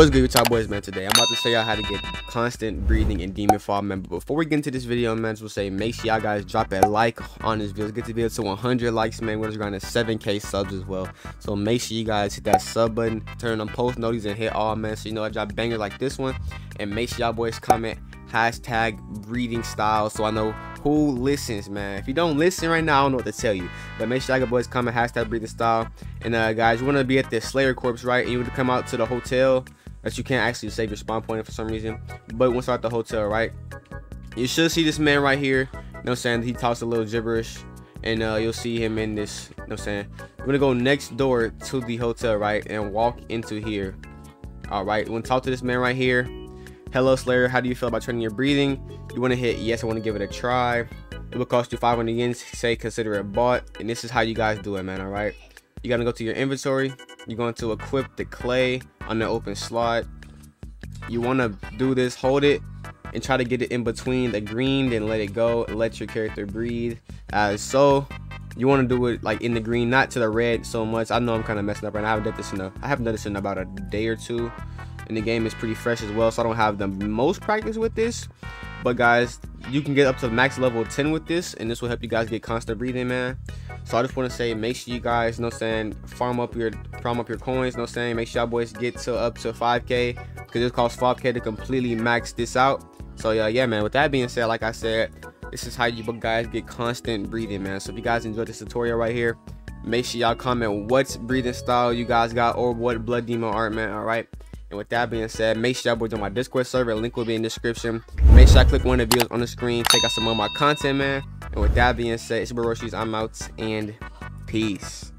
What's good with y'all boys, man? Today I'm about to show y'all how to get constant breathing in Demon Fall, man. But before we get into this video, man, we'll say make sure y'all guys drop a like on this video. Get the video to 100 likes, man. We're to 7k subs as well. So make sure you guys hit that sub button, turn on post notifications, and hit all, man. So you know I drop bangers like this one. And make sure y'all boys comment hashtag breathing style so I know who listens, man. If you don't listen right now, I don't know what to tell you. But make sure y'all boys comment hashtag breathing style. And uh, guys, you want to be at the Slayer Corpse, right? And you want to come out to the hotel that you can't actually save your spawn point for some reason. But once you're at the hotel, right? You should see this man right here. You know I'm saying? He talks a little gibberish. And uh, you'll see him in this, you know I'm saying? We're gonna go next door to the hotel, right? And walk into here. Alright, you wanna talk to this man right here. Hello Slayer, how do you feel about training your breathing? You wanna hit yes, I wanna give it a try. It will cost you 500 yen, say consider it bought. And this is how you guys do it, man, alright? You gotta go to your inventory. You're going to equip the clay on the open slot. You want to do this, hold it, and try to get it in between the green, then let it go, let your character breathe. As so, you want to do it like in the green, not to the red so much. I know I'm kind of messing up right now. I haven't done this in a, I haven't done this in about a day or two, and the game is pretty fresh as well, so I don't have the most practice with this. But guys, you can get up to max level 10 with this, and this will help you guys get constant breathing, man. So I just want to say, make sure you guys, you know saying, farm up your farm up your coins, you know saying, make sure y'all boys get to up to 5k because it costs 5k to completely max this out. So yeah, yeah, man. With that being said, like I said, this is how you guys get constant breathing, man. So if you guys enjoyed this tutorial right here, make sure y'all comment what breathing style you guys got or what blood demon art, man. All right. And with that being said, make sure y'all boys join my Discord server. Link will be in the description. Make sure I click one of the videos on the screen. Check out some of my content, man. And with that being said, it's your. I'm out and peace.